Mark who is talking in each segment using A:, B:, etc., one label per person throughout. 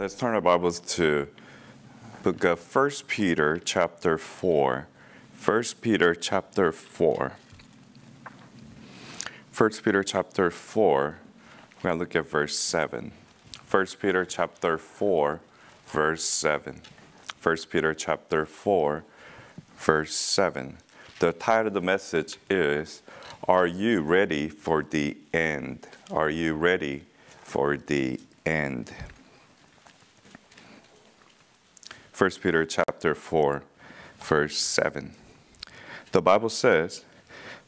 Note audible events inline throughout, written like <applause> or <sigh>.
A: Let's turn our Bibles to book of 1 Peter chapter 4. 1 Peter chapter 4. 1 Peter chapter 4, we're going to look at verse 7. 1 Peter chapter 4, verse 7. 1 Peter chapter 4, verse 7. The title of the message is Are you ready for the end? Are you ready for the end? 1 Peter chapter 4, verse 7. The Bible says,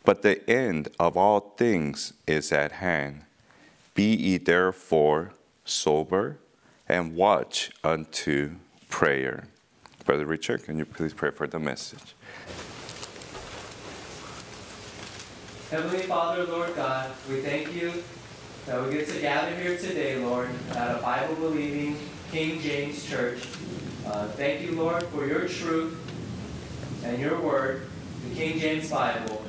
A: But the end of all things is at hand. Be ye therefore sober and watch unto prayer. Brother Richard, can you please pray for the message?
B: Heavenly Father, Lord God, we thank you that we get to gather here today, Lord, at a Bible believing King James Church. Uh, thank you, Lord, for your truth and your word, the King James Bible.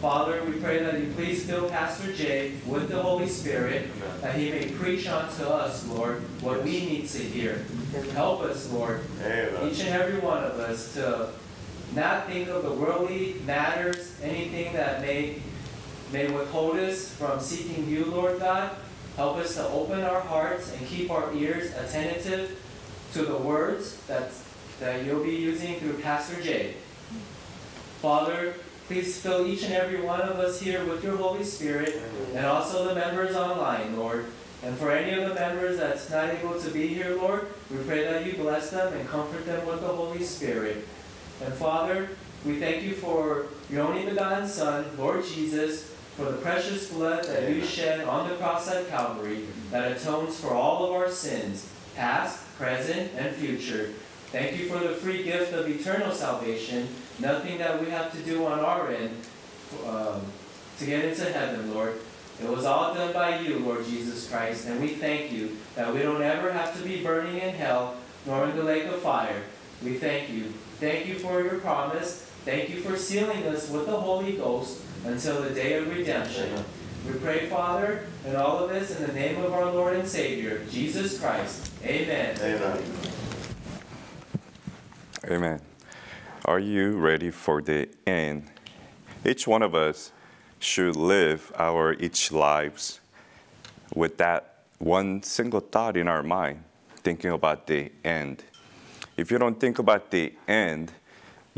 B: Father, we pray that you please fill Pastor Jae with the Holy Spirit, that he may preach unto us, Lord, what we need to hear. Help us, Lord, each and every one of us, to not think of the worldly matters, anything that may, may withhold us from seeking you, Lord God. Help us to open our hearts and keep our ears attentive to the words that, that you'll be using through Pastor Jae. Father, please fill each and every one of us here with your Holy Spirit and also the members online, Lord. And for any of the members that's not able to be here, Lord, we pray that you bless them and comfort them with the Holy Spirit. And Father, we thank you for your only begotten Son, Lord Jesus, for the precious blood that you shed on the cross at Calvary that atones for all of our sins, past, present, and future. Thank you for the free gift of eternal salvation, nothing that we have to do on our end um, to get into heaven, Lord. It was all done by you, Lord Jesus Christ, and we thank you that we don't ever have to be burning in hell nor in the lake of fire. We thank you. Thank you for your promise. Thank you for sealing us with the Holy Ghost until the day of redemption. We pray, Father, and all of this in the name of our Lord and Savior, Jesus Christ. Amen.
C: Amen.
A: Amen. Are you ready for the end? Each one of us should live our each lives with that one single thought in our mind, thinking about the end. If you don't think about the end,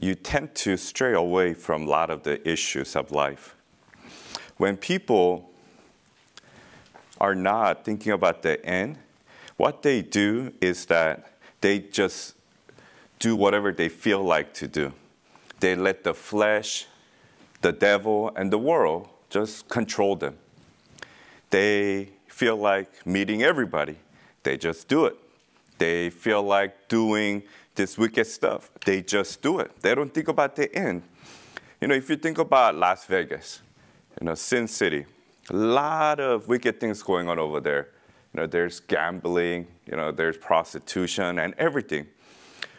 A: you tend to stray away from a lot of the issues of life. When people are not thinking about the end, what they do is that they just do whatever they feel like to do. They let the flesh, the devil, and the world just control them. They feel like meeting everybody, they just do it. They feel like doing this wicked stuff, they just do it. They don't think about the end. You know, if you think about Las Vegas, you know, Sin City, a lot of wicked things going on over there. You know, there's gambling, you know, there's prostitution and everything.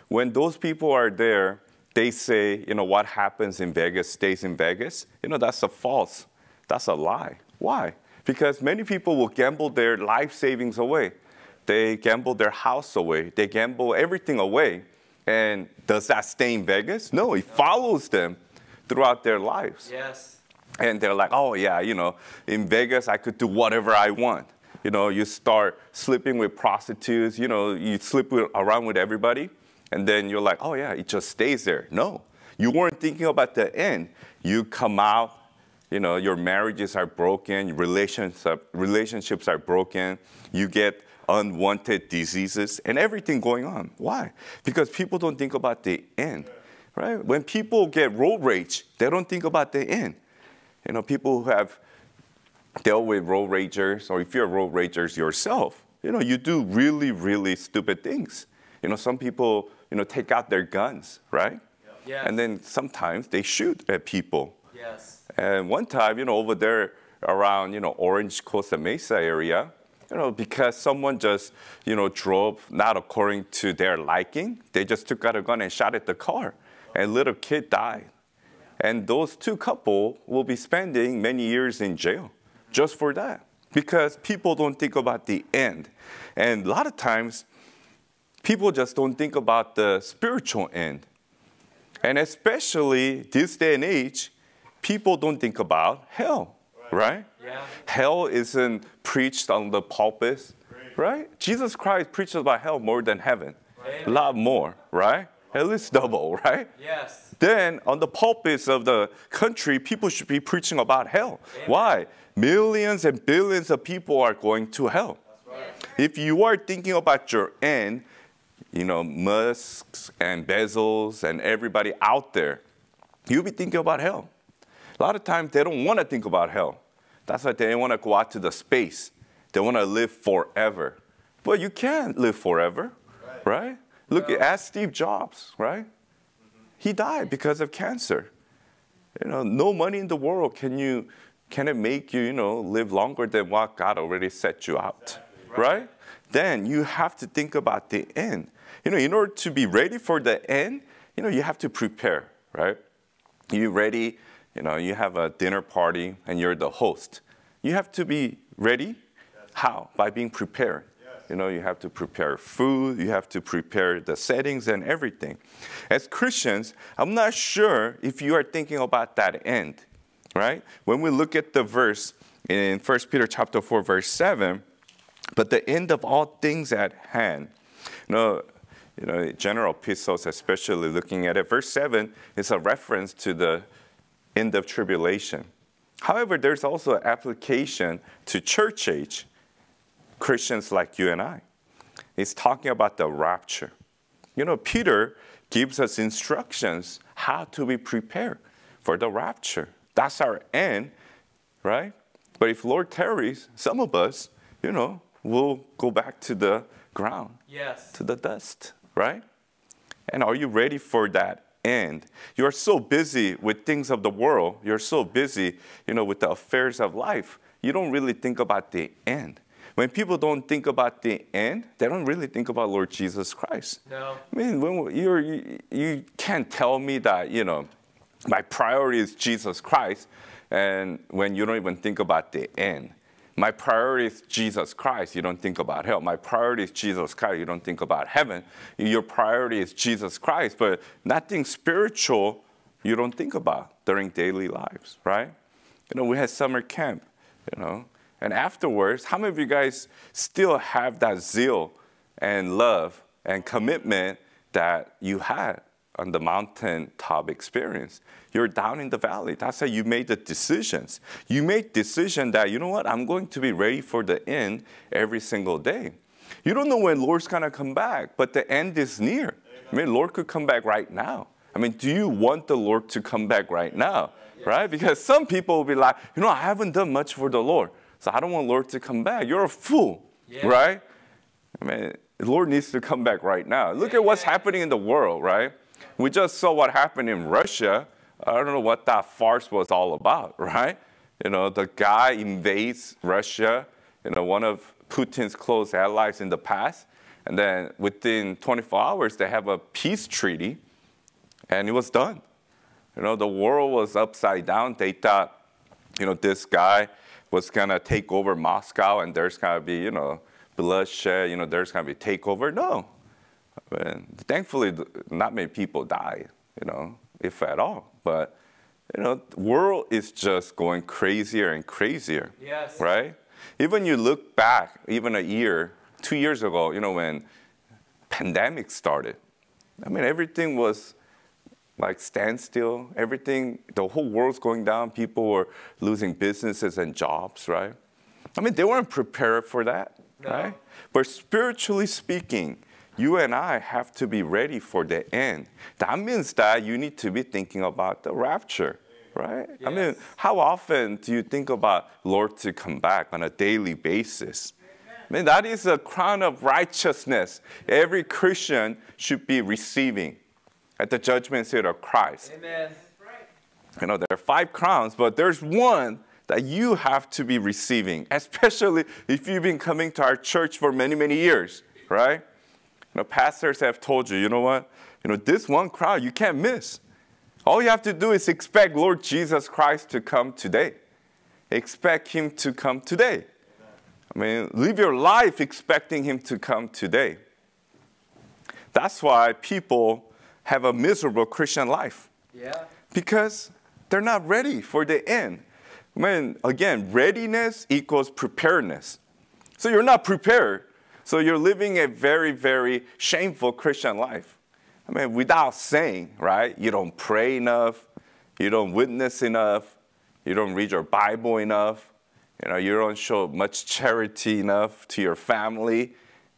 A: When those people are there, they say, you know, what happens in Vegas stays in Vegas. You know, that's a false, that's a lie. Why? Because many people will gamble their life savings away. They gamble their house away. They gamble everything away. And does that stay in Vegas? No, it follows them throughout their lives.
B: Yes.
A: And they're like, oh, yeah, you know, in Vegas, I could do whatever I want. You know, you start sleeping with prostitutes, you know, you sleep with, around with everybody, and then you're like, oh, yeah, it just stays there. No, you weren't thinking about the end. You come out, you know, your marriages are broken, relationships are, relationships are broken, you get unwanted diseases, and everything going on. Why? Because people don't think about the end, right? When people get road rage, they don't think about the end. You know, people who have dealt with road ragers, or if you're road ragers yourself, you know, you do really, really stupid things. You know, some people, you know, take out their guns, right?
B: Yes.
A: And then sometimes they shoot at people.
B: Yes.
A: And one time, you know, over there around, you know, Orange Costa Mesa area, you know, because someone just, you know, drove not according to their liking, they just took out a gun and shot at the car. And little kid died. And those two couple will be spending many years in jail just for that. Because people don't think about the end. And a lot of times, people just don't think about the spiritual end. And especially this day and age, people don't think about hell, right?
B: Yeah.
A: Hell isn't preached on the pulpit, right? Jesus Christ preaches about hell more than heaven, a lot more, right? At least double, <laughs> right?
B: Yes.
A: Then on the pulpits of the country, people should be preaching about hell. Why? Millions and billions of people are going to hell. If you are thinking about your end, you know, Musk's and Bezos and everybody out there, you'll be thinking about hell. A lot of times they don't want to think about hell. That's why they want to go out to the space. They want to live forever. But you can't live forever, right? Look,
B: No.
A: ask Steve Jobs, right? He died because of cancer. You know, no money in the world can you can it make you, you know, live longer than what God already set you out. Right? Then you have to think about the end. You know, in order to be ready for the end, you know, you have to prepare, right? You ready, you know, you have a dinner party and you're the host. You have to be ready. How? By being prepared. You know, you have to prepare food, you have to prepare the settings and everything. As Christians, I'm not sure if you are thinking about that end, right? When we look at the verse in 1 Peter chapter 4 verse 7, but the end of all things at hand. You know, you know, general epistles, especially looking at it, verse 7 is a reference to the end of tribulation. However, there's also application to church age, Christians like you and I. It's talking about the rapture. You know, Peter gives us instructions how to be prepared for the rapture. That's our end, right? But if Lord tarries, some of us, you know, will go back to the ground
B: Yes.
A: to the dust, right? And are you ready for that end? You're so busy with things of the world. You're so busy, you know, with the affairs of life. You don't really think about the end. When people don't think about the end, they don't really think about Lord Jesus Christ.
B: No.
A: I mean, when you're, you, you can't tell me that, you know, my priority is Jesus Christ, and when you don't even think about the end. My priority is Jesus Christ, you don't think about hell. My priority is Jesus Christ, you don't think about heaven. Your priority is Jesus Christ, but nothing spiritual you don't think about during daily lives, right? You know, we had summer camp, you know, and afterwards, how many of you guys still have that zeal and love and commitment that you had on the mountaintop experience? You're down in the valley. That's how you made the decisions. You made decision that, you know what, I'm going to be ready for the end every single day. You don't know when Lord's gonna come back, but the end is near. I mean, Lord could come back right now. I mean, do you want the Lord to come back right now? Right? Because some people will be like, you know, I haven't done much for the Lord, so I don't want Lord to come back. You're a fool,
B: Yeah.
A: right? I mean, the Lord needs to come back right now. Look at what's happening in the world, right? We just saw what happened in Russia. I don't know what that farce was all about, <laughs> right? You know, the guy invades Russia, you know, one of Putin's close allies in the past, and then within 24 hours, they have a peace treaty, and it was done. You know, the world was upside down. They thought, you know, this guy was gonna take over Moscow, and there's gonna be, you know, bloodshed. You know, there's gonna be takeover. No, and thankfully, not many people died. You know, if at all. But you know, the world is just going crazier and crazier
B: Yes.
A: right? Even you look back, even a year, two years ago, you know, when pandemic started, I mean, everything was like standstill. Everything, the whole world's going down. People were losing businesses and jobs, right? I mean, they weren't prepared for that,
B: No.
A: right? But spiritually speaking, you and I have to be ready for the end. That means that you need to be thinking about the rapture, right? I mean, how often do you think about Lord to come back on a daily basis? I mean, that is a crown of righteousness every Christian should be receiving at the judgment seat of Christ.
B: Amen.
A: You know, there are five crowns, but there's one that you have to be receiving, <laughs> especially if you've been coming to our church for many, many years, right? You know, pastors have told you, you know what? You know, this one crown you can't miss. All you have to do is expect Lord Jesus Christ to come today. Expect Him to come today. I mean, live your life expecting Him to come today. That's why people have a miserable Christian life
B: Yeah.
A: because they're not ready for the end. I mean, again, readiness equals preparedness. So you're not prepared. So you're living a very, very shameful Christian life. I mean, without saying, right? You don't pray enough, you don't witness enough, you don't read your Bible enough, you know, you don't show much charity enough to your family,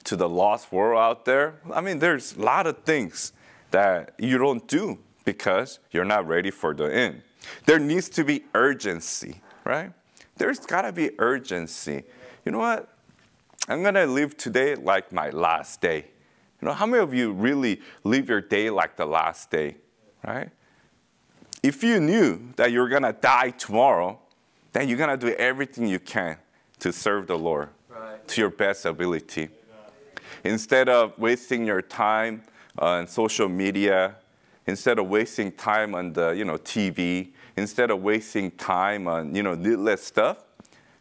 A: to the lost world out there. I mean, there's a lot of things that you don't do because you're not ready for the end. There needs to be urgency, right? There's got to be urgency. You know what? I'm going to live today like my last day. You know, how many of you really live your day like the last day, right? If you knew that you're going to die tomorrow, then you're going to do everything you can to serve the Lord
B: Right.
A: to your best ability. Instead of wasting your time Uh, on social media, instead of wasting time on the you know TV, instead of wasting time on you know needless stuff,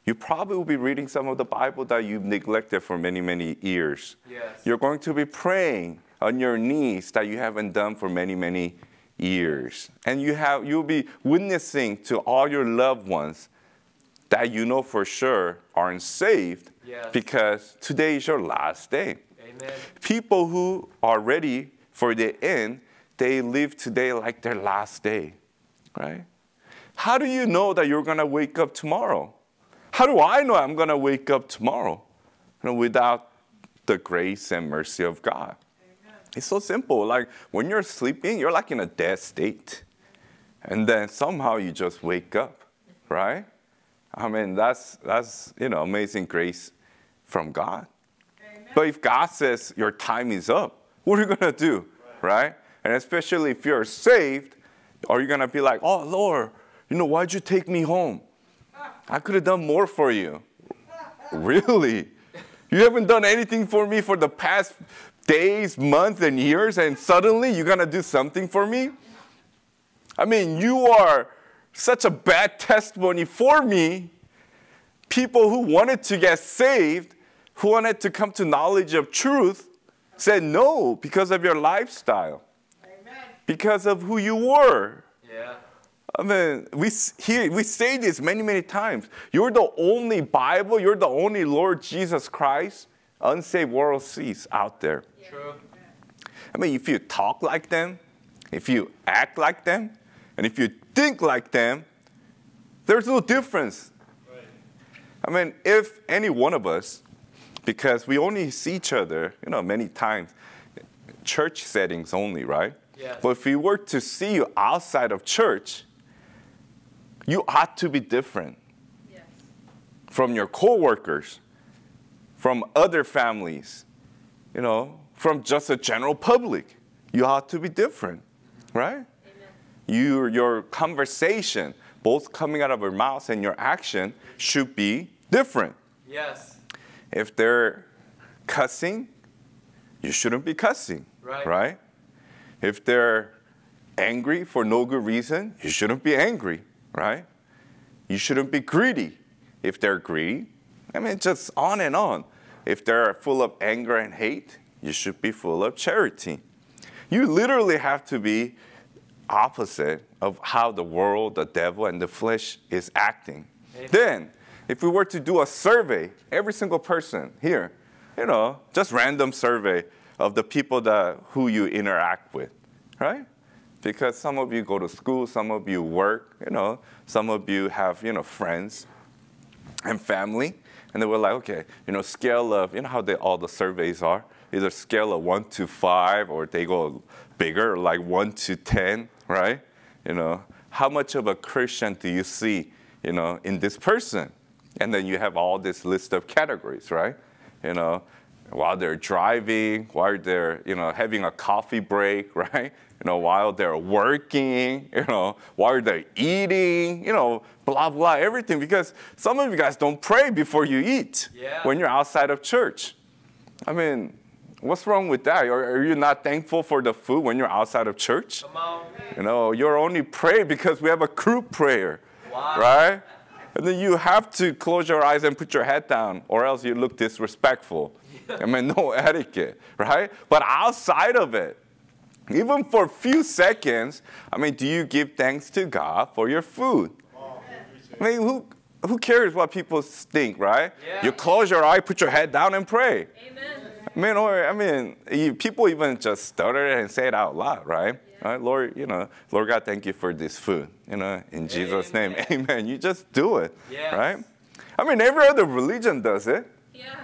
A: you probably will be reading some of the Bible that you've neglected for many many years.
B: Yes.
A: You're going to be praying on your knees that you haven't done for many many years, and you have you'll be witnessing to all your loved ones that you know for sure aren't saved
B: Yes.
A: because today is your last day.
B: Amen.
A: People who are ready for the end, they live today like their last day, right? How do you know that you're gonna wake up tomorrow? How do I know I'm gonna wake up tomorrow? You know, without the grace and mercy of God. It's so simple. Like when you're sleeping, you're like in a dead state. And then somehow you just wake up, right? I mean, that's, that's you know, amazing grace from God. But if God says your time is up, what are you going to do? Right. And especially if you're saved, are you going to be like, oh, Lord, you know, why'd you take me home? I could have done more for you. really? You haven't done anything for me for the past days, months, and years, and suddenly you're going to do something for me? I mean, you are such a bad testimony for me. People who wanted to get saved, who wanted to come to knowledge of truth, said no because of your lifestyle, because of who you were.
B: Yeah.
A: I mean, we we say this many, many times. You're the only Bible, you're the only Lord Jesus Christ unsaved world sees out there.
B: True.
A: I mean, if you talk like them, if you act like them, and if you think like them, there's no difference. I mean, if any one of us, because we only see each other, you know, many times, church settings only, right?
B: Yes.
A: But if we were to see you outside of church, you ought to be different
C: Yes.
A: from your coworkers, from other families, you know, from just the general public. You ought to be different, right?
C: Amen.
A: You, your conversation, both coming out of your mouth and your action, should be different.
B: Yes.
A: If they're cussing, you shouldn't be cussing,
B: Right.
A: right? If they're angry for no good reason, you shouldn't be angry, right? You shouldn't be greedy. If they're greedy, I mean, just on and on. If they're full of anger and hate, you should be full of charity. You literally have to be opposite of how the world, the devil, and the flesh is acting.
B: Amen.
A: Then, if we were to do a survey, every single person here, you know, just random survey of the people that who you interact with, right? Because some of you go to school, some of you work, you know, some of you have, you know, friends and family. And they were like, okay, you know, scale of, you know how they, all the surveys are? Either scale of one to five or they go bigger, like one to 10, right? You know, how much of a Christian do you see, you know, in this person? And then you have all this list of categories, right? You know, while they're driving, while they're, you know, having a coffee break, <laughs> right? You know, while they're working, you know, while they're eating, you know, blah, blah, everything. Because some of you guys don't pray before you eat
B: Yeah.
A: when you're outside of church. I mean, what's wrong with that? Are, are you not thankful for the food when you're outside of church?
B: Come on.
A: You know, you're only pray because we have a group prayer,
B: Wow.
A: right? And then you have to close your eyes and put your head down, or else you look disrespectful. I mean, no <laughs> etiquette, right? But outside of it, even for a few seconds, I mean, do you give thanks to God for your food? I mean, who, who cares what people think, right?
B: Yeah.
A: You close your eye, put your head down, and pray.
C: Amen.
A: I mean, or I mean, people even just stutter and say it out loud, right? Right, Lord, you know, Lord God, thank you for this food. You know, in Jesus' name, <laughs>
B: Amen.
A: You just do it,
B: Yes.
A: right? I mean, every other religion does it.
C: Yeah.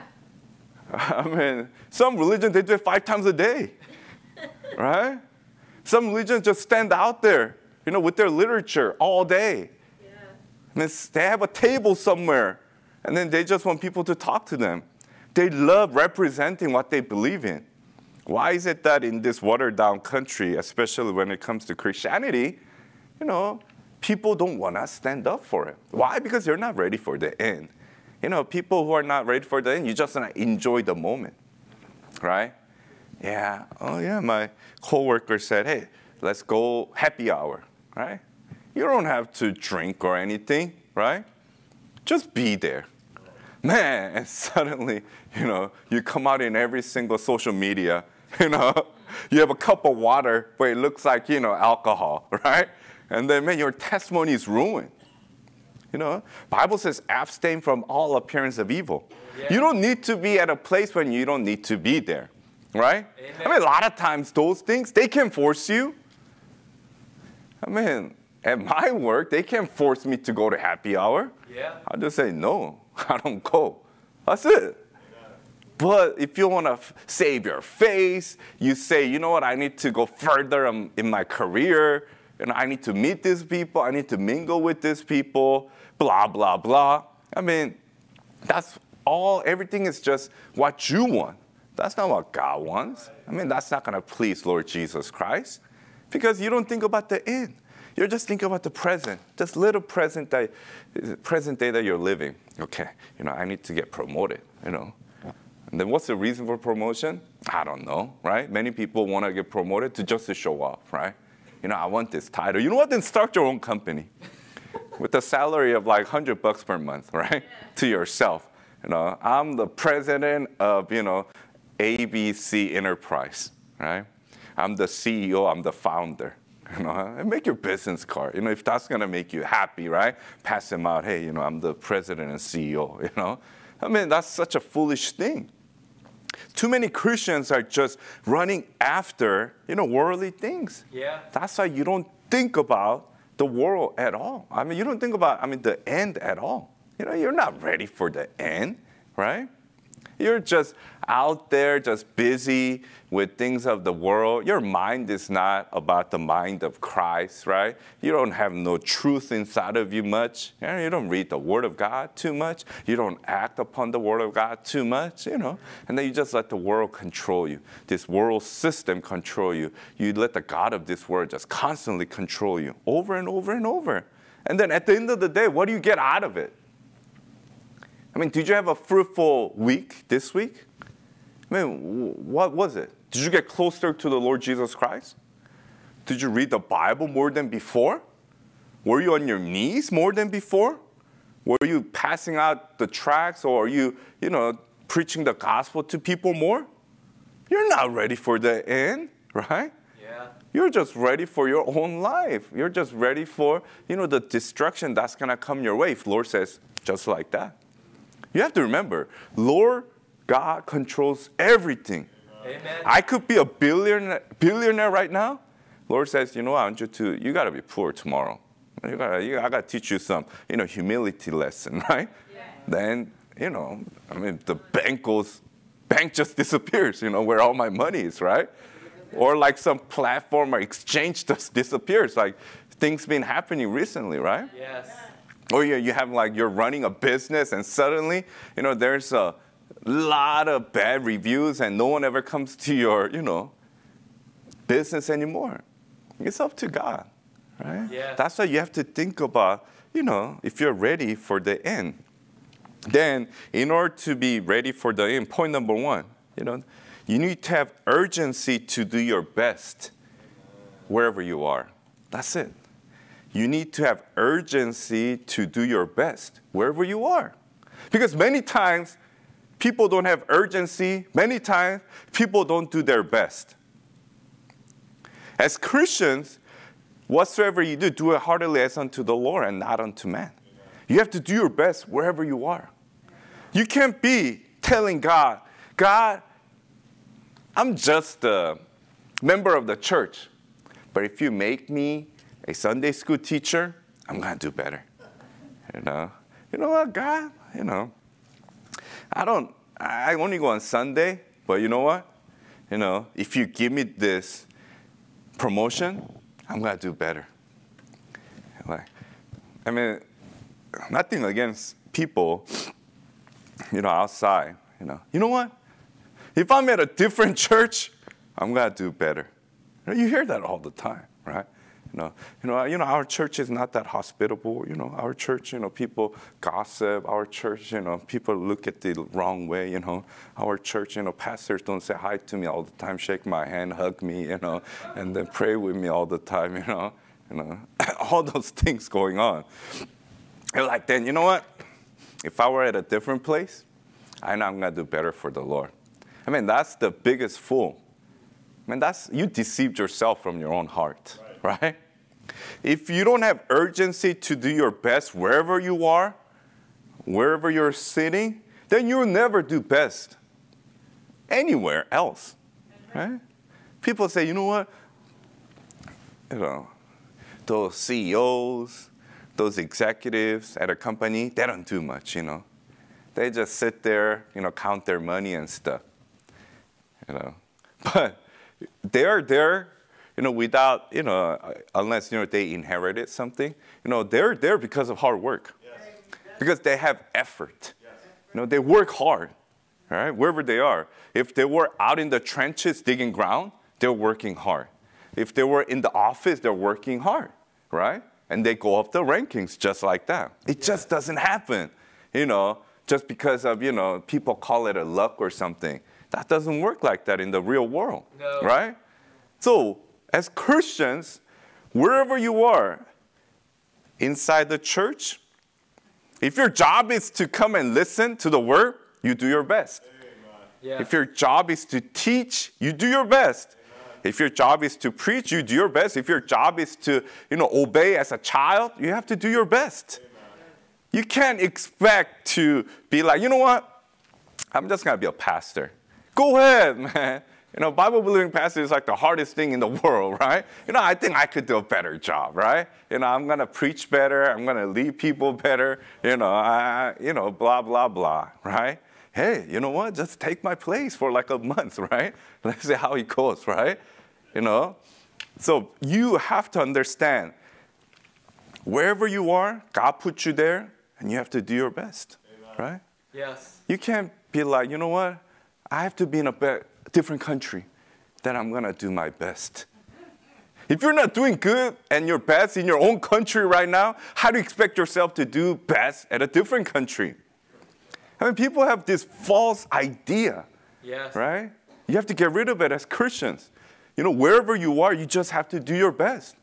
C: <laughs>
A: I mean, some religions they do it five times a day, <laughs> right? Some religions just stand out there, you know, with their literature all day.
C: Yeah.
A: And it's- they have a table somewhere, and then they just want people to talk to them. They love representing what they believe in. Why is it that in this watered down country, especially when it comes to Christianity, you know, people don't want to stand up for it? Why? Because they're not ready for the end. You know, people who are not ready for the end, you just enjoy the moment, right? Yeah. Oh, yeah. My coworker said, "Hey, let's go happy hour." Right? You don't have to drink or anything, right? Just be there. Man, and <laughs> suddenly, you know, you come out in every single social media, <laughs> you know, you have a cup of water, but it looks like, you know, alcohol, <laughs> right? And then, man, your testimony is ruined. You know, Bible says abstain from all appearance of evil.
B: Yeah.
A: You don't need to be at a place when you don't need to be there, right? I mean, a lot of times those things they can force you. I mean, at my work, they can't force me to go to happy hour.
B: Yeah.
A: I just say no, <laughs> I don't go. That's it. But if you want to save your face, you say, you know what, I need to go further in my career, and I need to meet these people, I need to mingle with these people, blah, blah, blah. I mean, that's all, everything is just what you want. That's not what God wants. I mean, that's not going to please Lord Jesus Christ because you don't think about the end. You're just thinking about the present, just little present day, present day that you're living. Okay, you know, I need to get promoted, you know. And then what's the reason for promotion? I don't know, right? Many people want to get promoted to just to show off, right? You know, I want this title. You know what? Then start your own company with a salary of like 100 bucks per month, right? To yourself. You know, I'm the president of, you know, ABC Enterprise, right? I'm the CEO, I'm the founder. You know, and make your business card. You know, if that's gonna make you happy, right? Pass them out. Hey, you know, I'm the president and CEO. <laughs> You know, I mean, that's such a foolish thing. Too many Christians are just running after, you know, worldly things.
B: Yeah.
A: That's why you don't think about the world at all. I mean, you don't think about, I mean, the end at all. You know, you're not ready for the end, right? You're just out there, just busy with things of the world. Your mind is not about the mind of Christ, right? You don't have no truth inside of you much. You, don't read the Word of God too much. You don't act upon the Word of God too much, you know. And then you just let the world control you, this world system control you. You let the God of this world just constantly control you over and over and over. And then at the end of the day, what do you get out of it? I mean, did you have a fruitful week this week? I mean, what was it? Did you get closer to the Lord Jesus Christ? Did you read the Bible more than before? Were you on your knees more than before? Were you passing out the tracts or are you, you know, preaching the gospel to people more? You're not ready for the end, right?
B: Yeah.
A: You're just ready for your own life. You're just ready for, you know, the destruction that's gonna come your way. If Lord says, just like that. You have to remember, Lord God controls everything.
B: Amen.
A: I could be a billionaire, billionaire right now. Lord says, you know, I want you to, you gotta be poor tomorrow. You gotta, you, I gotta teach you some, you know, humility lesson, <laughs> right? Then, you know, I mean, the bank goes, bank just <laughs> disappears, you know, where all my money is, right? Or like some platform or exchange <laughs> just disappears, like things been happening recently, right?
B: Yes.
A: Oh, or you, you have like you're running a business and suddenly you know there's a lot of bad reviews and no one ever comes to your you know business anymore. It's up to god right?
B: Yeah.
A: that's why you have to think about you know if you're ready for the end. Then in order to be ready for the end point number one you know you need to have urgency to do your best wherever you are. That's it you need to have urgency to do your best wherever you are. Because many times people don't have urgency. Many times, people don't do their best. As Christians, whatsoever you do, do it heartily as unto the Lord and not unto man. You have to do your best wherever you are. You can't be telling God, God, I'm just a member of the church, but if you make me a Sunday school teacher, I'm gonna do better. You know, you know what, God, you know, I don't, I only go on Sunday, but you know what? You know, if you give me this promotion, I'm gonna do better. Like, I mean, nothing against people, you know, outside. You know, you know what? If I'm at a different <laughs> church, I'm gonna do better. You, hear that all the time, right? You know, you know, you know, our church is not that hospitable. You know, our church, you know, people gossip. Our church, you know, people look at the wrong way. You know, our church, you know, pastors don't say hi to me all the time, shake my hand, hug me, you know, and then pray with me all the time. <laughs> You know, you know, <laughs> all those things going on. You're like, then you know what? If I were at a different place, I know I'm gonna do better for the Lord. I mean, that's the biggest fool. I mean, that's you deceived yourself from your own heart, right? right? If you don't have urgency to do your best wherever you are, wherever you're sitting, then you'll never do best anywhere else, right? People say, you know what? You know, those CEOs, those executives at a company, they don't do much, you know. They just sit there, you know, count their money and stuff. You know. <laughs> But they're there, you know, without, you know, unless, you know, they inherited something, you know, they're there because of hard work. Yes. Because they have effort. Yes. You know, they work hard, right? Wherever they are. If they were out in the trenches digging ground, they're working hard. If they were in the office, they're working hard, right? And they go up the rankings just like that. It yes. just doesn't happen, you know, just because of, you know, people call it a luck or something. That doesn't work like that in the real world, no. right? So, as Christians, wherever you are, inside the church, if your job is to come and listen to the word, you do your best. Yeah. If your job is to teach, you do your best. Amen. If your job is to preach, you do your best. If your job is to, you know, obey as a child, you have to do your best. Amen. You can't expect to be like, you know what? I'm just gonna be a pastor. Go ahead, <laughs> man. You know, Bible believing pastor is like the hardest thing in the <laughs> world, right? You know, I think I could do a better job, right? You know, I'm gonna preach better, I'm gonna lead people better, you know, I, you know, blah, blah, blah, right? Hey, you know what? Just take my place for like a month, <laughs> right? Let's see how it goes, right? You know? So you have to understand wherever you are, God put you there, and you have to do your best, Amen. right?
B: Yes.
A: You can't be like, you know what? I have to be in a different country, then I'm gonna do my best. If you're not doing good and your best in your own country right now, how do you expect yourself to do best at a different country? I mean, people have this false idea, yes. right? You have to get rid of it as Christians. You know, wherever you are, you just have to do your best.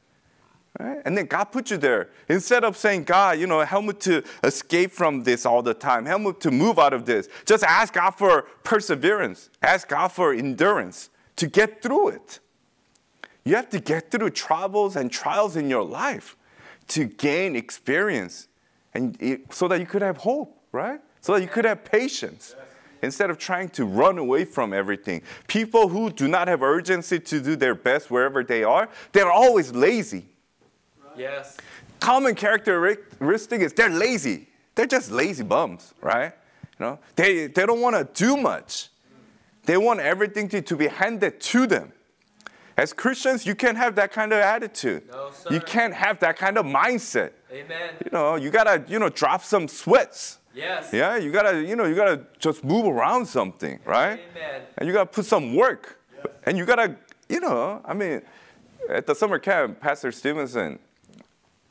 A: Right? And then God put you there. Instead of saying, God, you know, help me to escape from this all the time, help me to move out of this, just ask God for perseverance, ask God for endurance to get through it. You have to get through troubles and trials in your life to gain experience and it, so that you could have hope, right? So that you could have patience instead of trying to run away from everything. People who do not have urgency to do their best wherever they are, they're always lazy.
B: Yes.
A: Common characteristic is they're lazy. They're just lazy bums, right? You know, they, they don't want to do much. They want everything to, to be handed to them. As Christians, you can't have that kind of attitude. No, you can't have that kind of mindset.
B: Amen.
A: You know, you gotta, you know, drop some sweats.
B: Yes.
A: Yeah, you gotta, you know, you gotta just move around something, right?
B: Amen.
A: And you gotta put some work. Yes. And you gotta, you know, I mean, at the summer camp, Pastor Stevenson,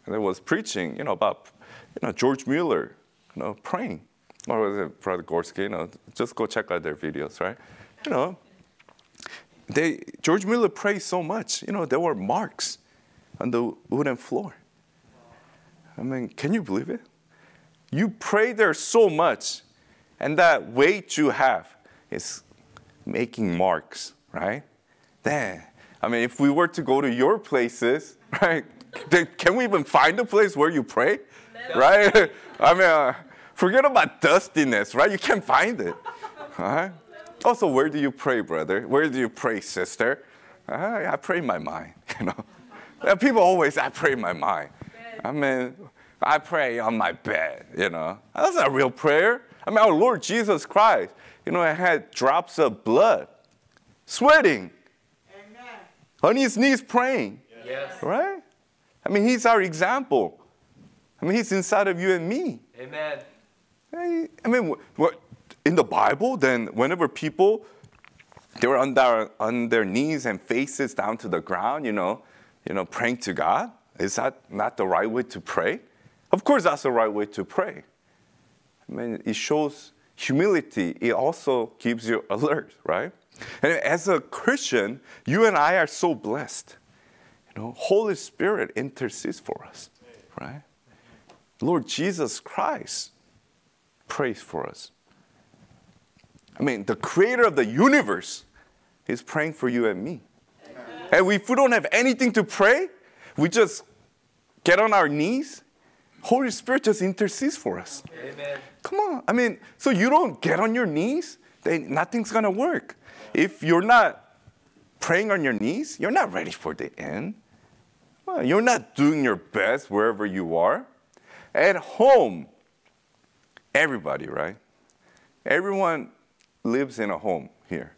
A: and I was preaching, you know, about, you know, George Mueller, you know, praying. Or was it Brother Gorski? You know, just go check out their videos, right? You know, they George Mueller prayed so much. You know, there were marks on the wooden floor. I mean, can you believe it? You pray there so much, and that weight you have is making marks, right? Then, I mean, if we were to go to your places, <laughs> right? Can we even find a place where you pray? Right? <laughs> I mean, uh, forget about dustiness, right? You can't find it. Right? <laughs> Also, where do you pray, brother? Where do you pray, sister? Uh, I pray in my mind, <laughs> you know. People always, I pray in my mind. I mean, I pray on my bed, you know. That's not real prayer. I mean, our Lord Jesus Christ, you know, I had drops of blood, sweating, Amen. on his knees praying.
B: Yes.
A: Right? I mean, he's our example. I mean, he's inside of you and me.
B: Amen.
A: I mean, what, in the Bible, then whenever people they were on their, on their knees and faces down to the ground, you know, you know, praying to God, is that not the right way to pray? Of course, that's the right way to pray. I mean, it shows humility. It also keeps you <laughs> alert, right? And as a Christian, you and I are so blessed. You know, Holy Spirit intercedes for us, right? Lord Jesus Christ prays for us. I mean, the creator of the universe is praying for you and me. And if we don't have anything to pray, we just get on our knees. Holy Spirit just intercedes for us.
B: Amen.
A: Come on. I mean, so you don't get on your knees, then nothing's going to work. If you're not praying on your knees, you're not ready for the end. Well, you're not doing your best wherever you are. At home, everybody, right? Everyone lives in a home here.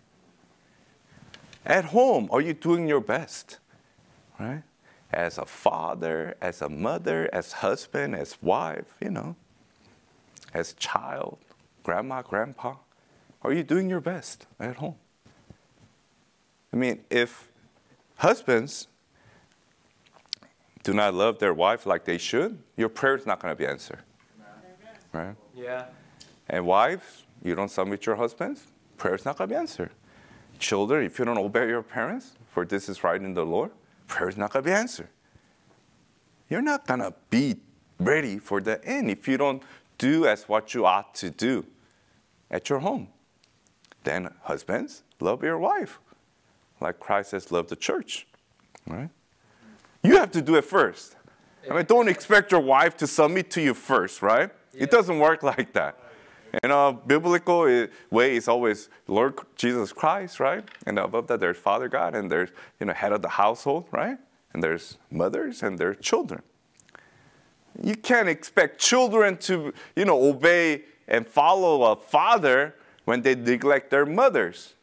A: At home, are you doing your best? Right? As a father, as a mother, as husband, as wife, you know, as child, grandma, grandpa, are you doing your best at home? I mean, if husbands do not love their wife like they should, your prayer is not going to be answered. Right?
B: Yeah.
A: And wives, you don't submit your husbands, prayer is not going to be answered. Children, if you don't obey your parents, for this is right in the Lord, prayer is not going to be answered. You're not going to be ready for the end if you don't do as what you ought to do at your home. Then, husbands, love your wife like Christ has loved the church. Right? You have to do it first. I mean, don't expect your wife to submit to you first, right? Yeah. It doesn't work <laughs> like that. In a biblical eh, way, it's always Lord Jesus Christ, right? And above that, there's Father God, and there's you know head of the household, right? And there's mothers and there's children. You can't expect children to you know obey and follow a father when they neglect their mothers.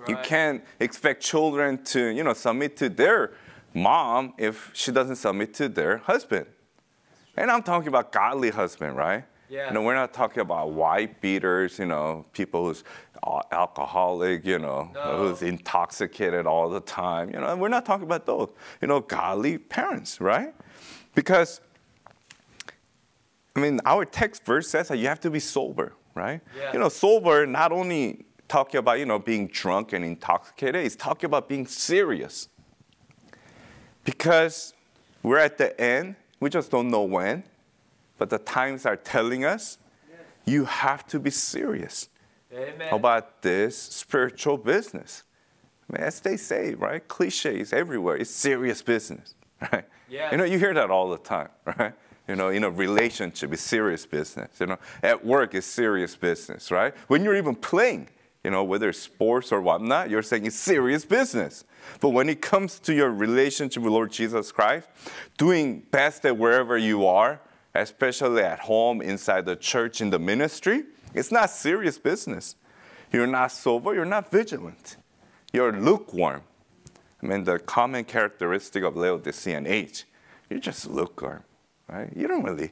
A: Right. You can't expect children to you know submit to their mom if she doesn't submit to their husband. And I'm talking about godly husband, right?
B: Yeah.
A: You know, we're not talking about white beaters, you know, people who's alcoholic, you know, no. who's intoxicated all the time. You know, we're not talking about those. You know, godly parents, right? Because, I mean, our text verse says that you have to be sober, right?
B: Yeah.
A: You know, sober not only talking about, you know, being drunk and intoxicated, it's talking about being serious. Because we're at the end, we just don't know when, but the times are telling us you have to be serious
B: Amen.
A: about this spiritual business. I mean, as they say, right? Cliches everywhere. It's serious business, <laughs> right?
B: Yes.
A: You know, you hear that all the time, <laughs> right? You know, in a relationship, it's serious business. You know, at work, it's serious business, right? When you're even playing, you know, whether it's sports or whatnot, you're saying it's serious business. But when it comes to your relationship with Lord Jesus Christ, doing best at wherever you are, especially at home, inside the church, in the ministry, it's not serious business. You're not sober, you're not vigilant. You're lukewarm. I mean, the common characteristic of Laodicean age, you're just lukewarm, right? You don't really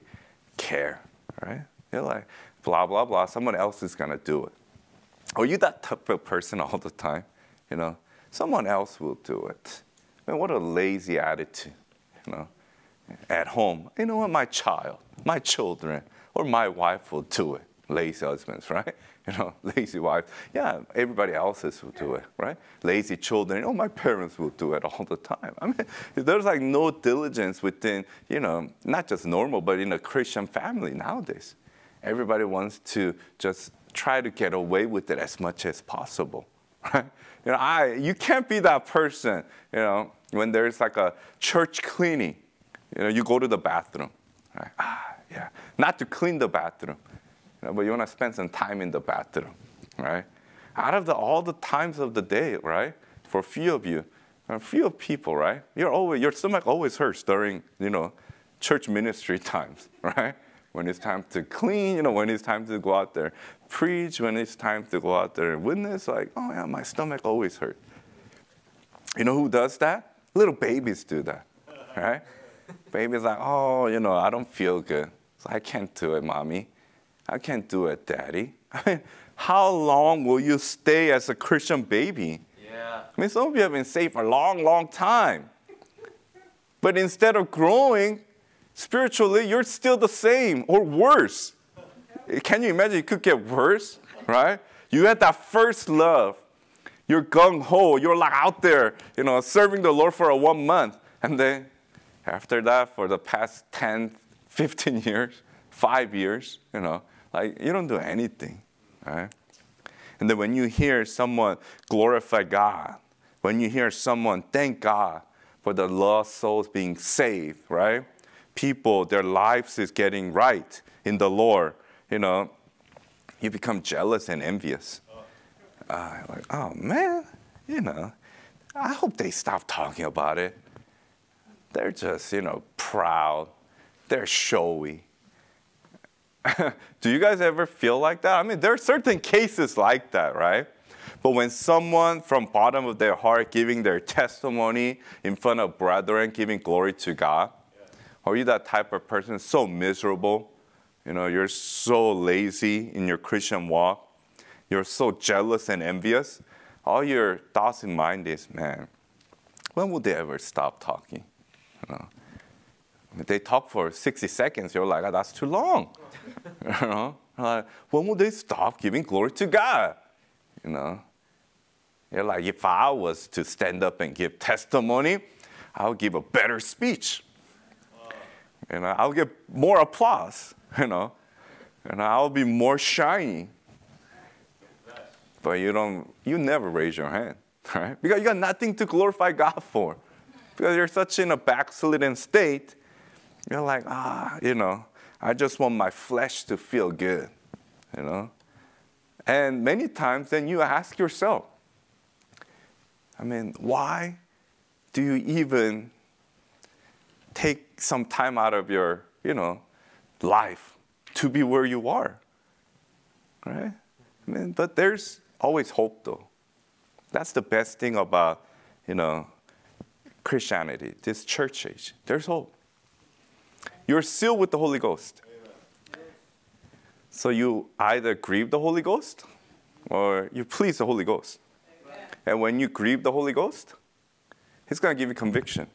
A: care, right? You're like, blah, blah, blah, someone else is gonna do it. Are you that type of person <laughs> all the time? You know, someone else will do it. I mean, what a lazy attitude, you know. At home, you know what, my child, my children, or my wife will do it. Lazy husbands, <laughs> right? You know, <laughs> lazy wife. Yeah, everybody else's will do it, right? Lazy children. Oh, my parents will do it all the time. I mean, there's like no diligence within, you know, not just normal, but in a Christian family nowadays. Everybody wants to just try to get away with it as much as possible, <laughs> right? You know, I, you can't be that person, you know, when there's like a church cleaning, you know, you go to the bathroom, right? Ah, yeah, not to clean the bathroom, you know, but you want to spend some time in the bathroom, right? Out of the, all the times of the day, right? For a few of you, a few of people, right? You're always, your stomach always hurts during, you know, church ministry <laughs> times, right? When it's time to clean, you know, when it's time to go out there preach, when it's time to go out there and witness, like, oh yeah, my stomach always hurts. You know who does that? Little babies do that, right? Babies like, oh, you know, I don't feel good. So I can't do it, mommy. I can't do it, daddy. <laughs> I mean, how long will you stay as a Christian baby?
B: Yeah.
A: I mean, some of you have been saved for a long, long time. But instead of growing spiritually, you're still the same or worse. Can you imagine it could get worse, right? You had that first love. You're gung ho. You're like out there, you know, serving the Lord for a one month. And then after that, for the past 10, 15 <laughs> years, five years, you know, like you don't do anything, right? And then when you hear someone glorify God, when you hear someone thank God for the lost souls being saved, right? People, their lives is getting right in the Lord, you know, you become jealous and envious. Uh, like, oh man, you know, I hope they stop talking about it. They're just, you know, proud. They're showy. <laughs> Do you guys ever feel like that? I mean, there are certain cases like that, right? But when someone from bottom of their heart giving their testimony in front of brethren, giving glory to God, are you that type of person so miserable? You know, you're so lazy in your Christian walk. You're so jealous and envious. All your thoughts in mind is, man, when will they ever stop talking? You know, they talk for 60 seconds, you're like, oh, that's too long. <laughs> you know, like, when will they stop giving glory to God? You know, you're like, if I was to stand up and give testimony, I'll give a better speech. Know, I'll get more applause. <laughs> You know, and I'll be more shiny. But you don't, you never raise your hand, <laughs> right? Because you got nothing to glorify God for. Because you're such in a backslidden state, you're like, ah, you know, I just want my flesh to feel good, you know? And many times then you ask yourself, I mean, why do you even take some time out of your, you know, life to be where you are? Right? I mean, but there's always hope though. That's the best thing about, you know, Christianity, this church age. There's hope. You're sealed with the Holy Ghost. So you either grieve the Holy Ghost or you please the Holy Ghost. And when you grieve the Holy Ghost, He's going to give you conviction,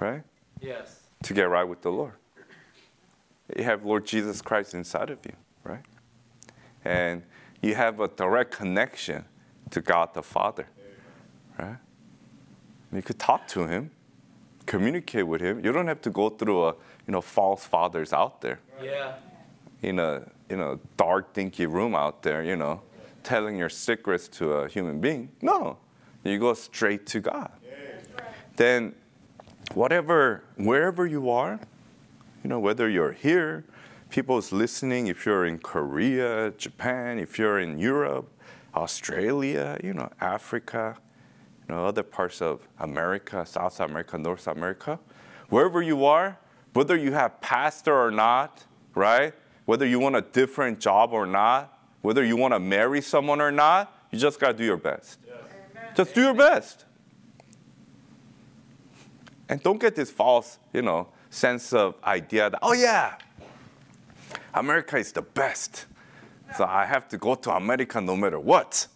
A: right?
B: Yes.
A: To get right with the Lord. You have Lord Jesus Christ inside of you, right? And you have a direct connection to God the Father, right? You could talk to Him, communicate with Him. You don't have to go through a you know false fathers out there
B: Yeah.
A: in a in a dark, dinky room out there, you know, telling your secrets to a human being. No, you go straight to God. Then, whatever, wherever you are, you know, whether you're here, people's listening, if you're in Korea, Japan, if you're in Europe, Australia, you know, Africa, you know, other parts of America, South America, North America, wherever you are, whether you have pastor or not, right? Whether you want a different job or not, whether you want to marry someone or not, you just got to do your best. Just do your best. And don't get this false, you know, sense of idea that, oh yeah, America is the best. So I have to go to America no matter what.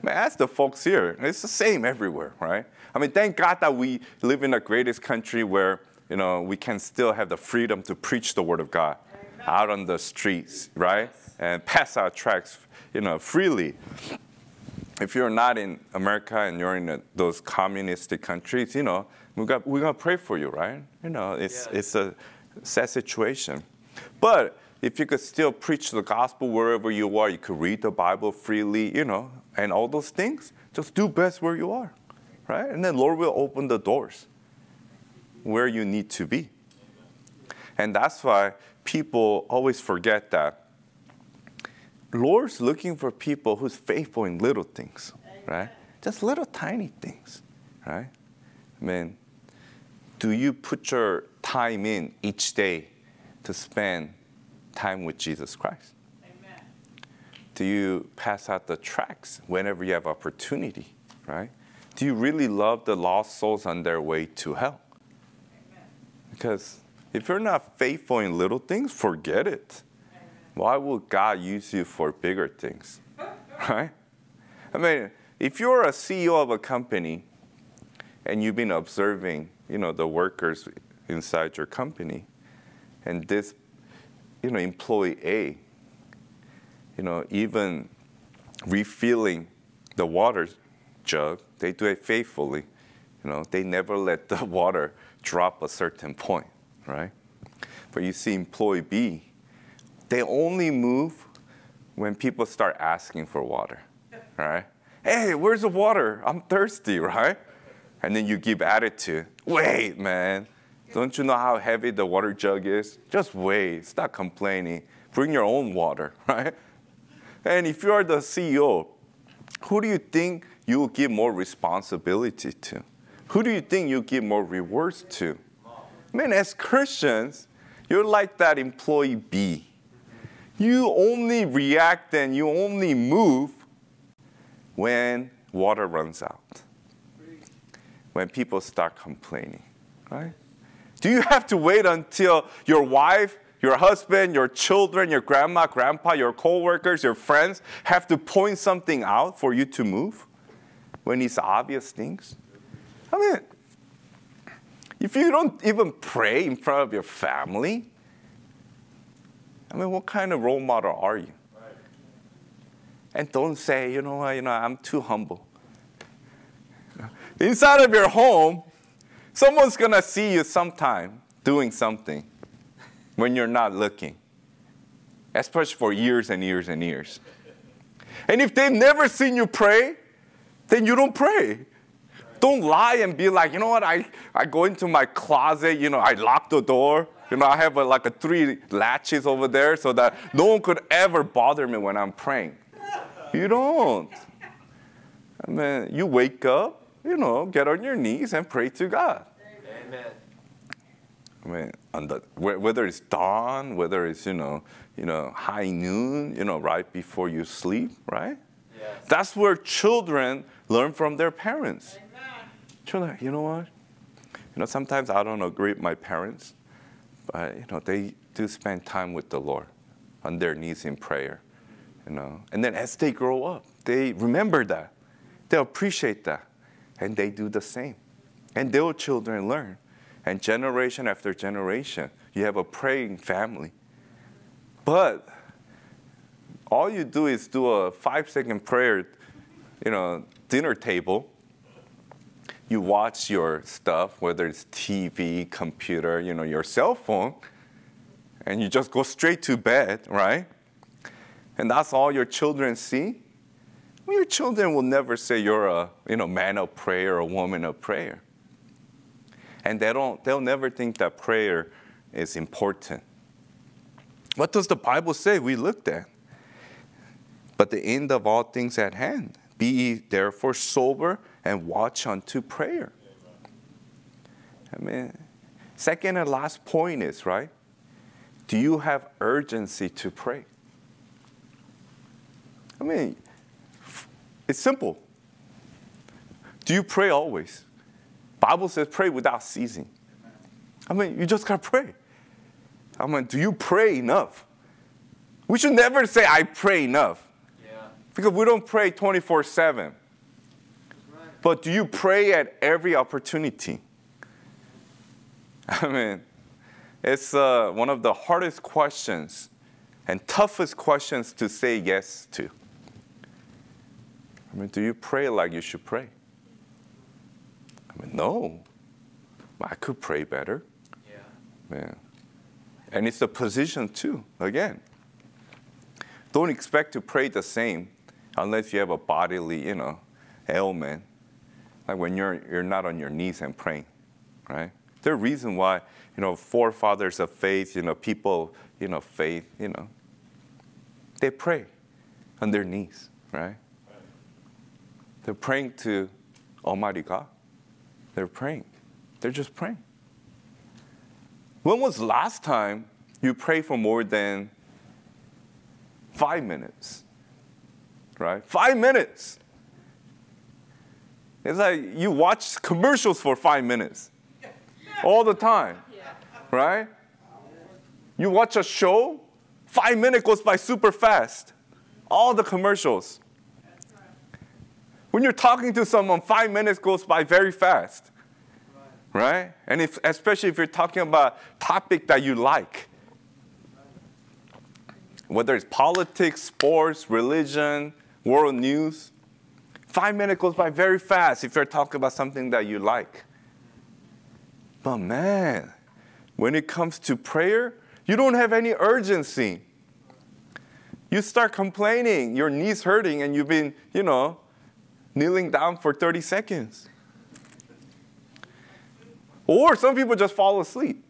A: Man, ask the folks here. It's the same everywhere, right? I mean, thank God that we live in the greatest country where, you know, we can still have the freedom to preach the word of God out on the streets, right? And pass our tracts, you know, freely. If you're not in America and you're in the, those communistic countries, you know, we got, we're gonna pray for you, right? You know, it's,
B: Yes.
A: it's a sad situation. But if you could still preach the gospel wherever you are, you could read the Bible freely, you know, and all those things, just do best where you are, right? And then Lord will open the doors where you need to be. And that's why people always forget that Lord's looking for people who's faithful in little things, right? Just little tiny things, right? I mean, do you put your time in each day to spend time with Jesus Christ? Amen. Do you pass out the tracts whenever you have opportunity, right? Do you really love the lost souls on their way to hell? Amen. Because if you're not faithful in little things, forget it. Amen. Why would God use you for bigger things? <laughs> right? I mean, if you're a CEO of a company and you've been observing, you know, the workers inside your company, and this, you know, employee A, you know, even refilling the water jug, they do it faithfully. You know, they never let the <laughs> water drop a certain point, right? But you see employee B, they only move when people start asking for water, right? Hey, where's the water? I'm thirsty, <laughs> right? And then you give attitude. Wait, man. Don't you know how heavy the water jug is? Just wait. Stop complaining. Bring your own water, <laughs> right? And if you are the CEO, who do you think you will give more responsibility to? Who do you think you give more rewards to? I mean, as Christians, you're like that employee B. You only react and you only move when water runs out, when people start complaining, right? Do you have to wait until your wife, your husband, your children, your grandma, grandpa, your coworkers, your friends have to point something out for you to move when it's obvious things? I mean, if you don't even pray in front of your family, I mean, what kind of role model are you? And don't say, you know you know, I'm too humble. Inside of your home, someone's gonna see you sometime doing something when you're not looking, especially for years and years and years. And if they've never seen you pray, then you don't pray. Don't lie and be like, you know what, I, I go into my closet, you know, I lock the door. You know, I have a, like a three latches over there so that no one could ever bother me when I'm praying. You don't. I mean, you wake up, you know, get on your knees and pray to God. Amen. I mean, the, whether it's dawn, whether it's you know, you know, high noon, you know, right before you sleep, right? Yes. That's where children learn from their parents. Amen. Children, you know what? You know, sometimes I don't agree with my parents, but you know, they do spend time with the Lord on their knees in prayer you know. And then as they grow up, they remember that, they appreciate that, and they do the same. And their children learn. And generation after generation, you have a praying family. But all you do is do a five second prayer, you know, dinner table. You watch your stuff, whether it's TV, computer, you know, your cell phone, and you just go straight to bed, right? and that's all your children see, your children will never say you're a you know, man of prayer or a woman of prayer. And they don't, they'll never think that prayer is important. What does the Bible say? We looked at. But the end of all things at hand. Be ye therefore sober and watch unto prayer. I mean, second and last point is, right? Do you have urgency to pray? I mean, it's simple. Do you pray always? Bible says pray without ceasing. I mean, you just gotta pray. I mean, do you pray enough? We should never say I pray enough. Yeah. Because we don't pray 24 7. Right. But do you pray at every opportunity? I mean, it's uh, one of the hardest questions and toughest questions to say yes to. I mean, do you pray like you should pray? I mean, no. I could pray better. Yeah. Man. And it's the position too, again. Don't expect to pray the same unless you have a bodily, you know, ailment. Like when you're, you're not on your knees and praying, right? There's a reason why, you know, forefathers of faith, you know, people, you know, faith, you know, they pray on their knees, right? They're praying to Almighty God. They're praying. They're just praying. When was last time you prayed for more than five minutes? Right? Five minutes. It's like you watch commercials for five minutes all the time. Right? You watch a show, five minutes goes by super fast. All the commercials. When you're talking to someone, five minutes goes by very fast right? And if, especially if you're talking about topic that you like, whether it's politics, sports, religion, world news, five minutes goes by very fast if you're talking about something that you like. But man, when it comes to prayer, you don't have any urgency. You start complaining, your knees hurting, and you've been, you know, kneeling down for 30 seconds. Or some people just fall asleep.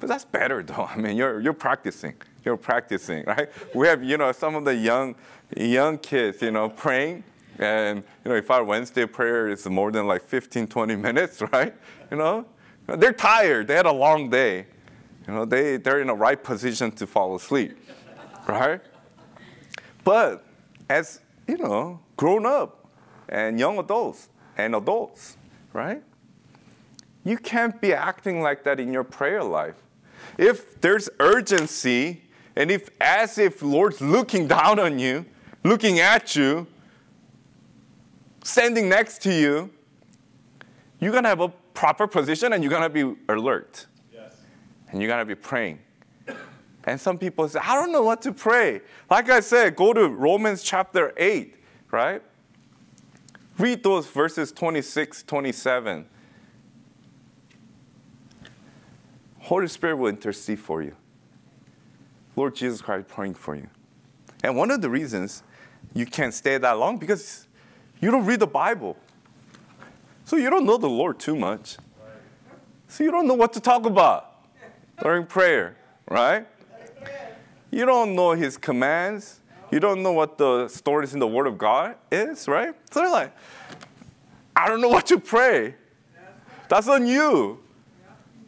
A: But that's better though. <laughs> I mean, you're, you're practicing. You're practicing, right? We have, you know, some of the young, young kids, you know, praying. And, you know, if our Wednesday prayer is more than like 15, 20 <laughs> minutes, right? You know, they're tired. They had a long day. You know, they, they're in the right position to fall asleep, right? But as, you know, grown up and young adults and adults, right? You can't be acting like that in your prayer life. If there's urgency, and if as if Lord's looking down on you, looking at you, standing next to you, you're gonna have a proper position and you're gonna be alert. Yes. And you're gonna be praying. And some people say, I don't know what to pray. Like I said, go to Romans chapter 8, right? Read those verses 26, 27. Holy Spirit will intercede for you. Lord Jesus Christ praying for you. And one of the reasons you can't stay that long because you don't read the Bible. So you don't know the Lord too much. So you don't know what to talk about during prayer, right? You don't know his commands. You don't know what the stories in the Word of God is, right? So they're like, I don't know what to pray. That's on you.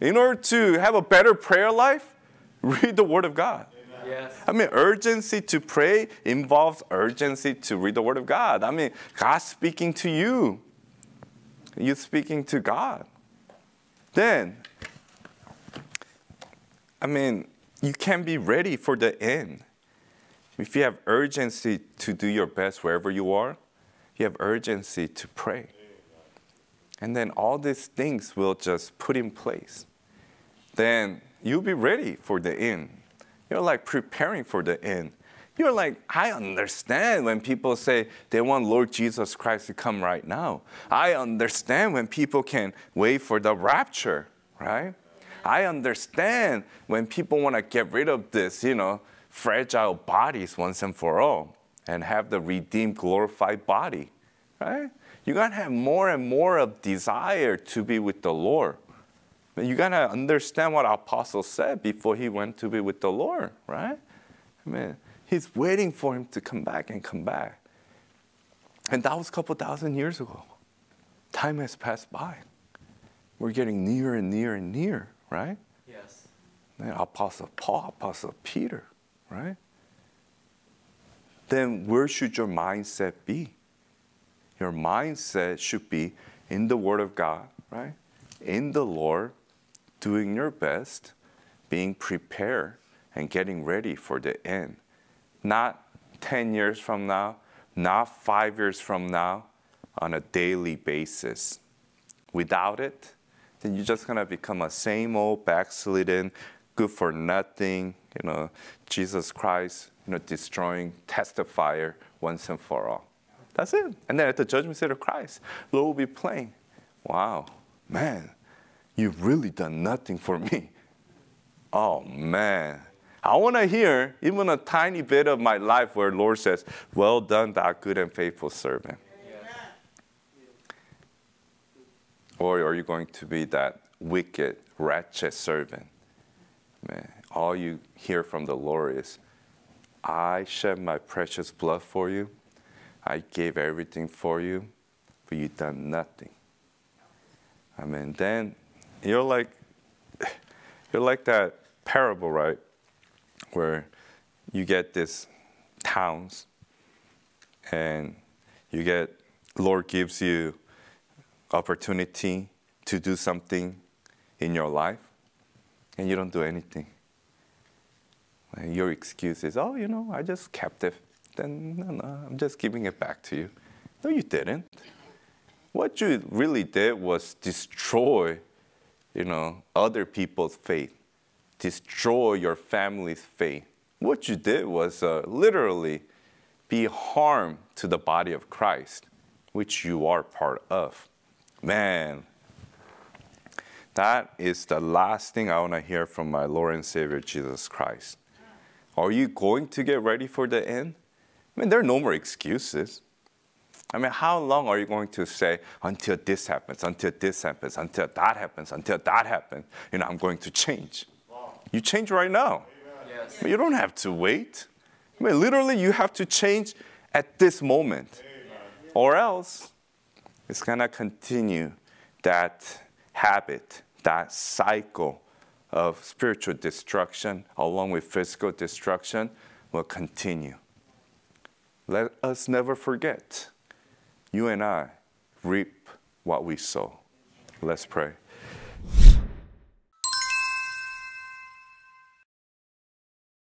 A: In order to have a better prayer life, <laughs> read the Word of God. Yes. I mean, urgency to pray involves urgency to read the Word of God. I mean, God speaking to you, you speaking to God. Then, I mean, you can be ready for the end. If you have urgency to do your best wherever you are, you have urgency to pray. And then all these things will just put in place. Then you'll be ready for the end. You're like preparing for the end. You're like, I understand when people say they want Lord Jesus Christ to come right now. I understand when people can wait for the rapture, right? I understand when people want to get rid of this, you know, fragile bodies once and for all and have the redeemed, glorified body, right? You're going to have more and more of desire to be with the Lord. You got to understand what Apostle said before he went to be with the Lord, right? I mean, he's waiting for him to come back and come back. And that was a couple thousand years ago. Time has passed by. We're getting near and near and near, right?
B: Yes.
A: And Apostle Paul, Apostle Peter, right? Then where should your mindset be? Your mindset should be in the Word of God, right? In the Lord, doing your best, being prepared, and getting ready for the end. Not 10 years from now, not five years from now, on a daily basis. Without it, then you're just gonna become a same old backslidden, good for nothing, you know, Jesus Christ, you know, destroying testifier once and for all. That's it. And then at the judgment seat of Christ, Lord will be playing. Wow, man, You've really done nothing for me Oh man. I want to hear even a tiny bit of my life where Lord says, Well done, thou good and faithful servant. Or are you going to be that wicked, wretched servant? Man, all you hear from the Lord is, I shed my precious blood for you. I gave everything for you, but you done nothing. I mean, then you're like, <sighs> you're like that parable, right? Where you get this towns, and you get Lord gives you opportunity to do something in your life, and you don't do anything. Your excuse is, oh, you know, I just kept it. Then, no, no, I'm just giving it back to you. No, you didn't. What you really did was destroy, you know, other people's faith, destroy your family's faith. What you did was uh, literally be harm to the body of Christ, which you are part of. Man, that is the last thing I want to hear from my Lord and Savior Jesus Christ. Are you going to get ready for the end? I mean, there are no more excuses. I mean, how long are you going to say, until this happens, until this happens, until that happens, until that happens, you know, I'm going to change? Wow. You change right now. Yes. You don't have to wait. I mean, literally, you have to change at this moment. Amen. Or else, it's going to continue that habit, that cycle of spiritual destruction along with physical destruction will continue. Let us never forget you and I reap what we sow. Let's pray.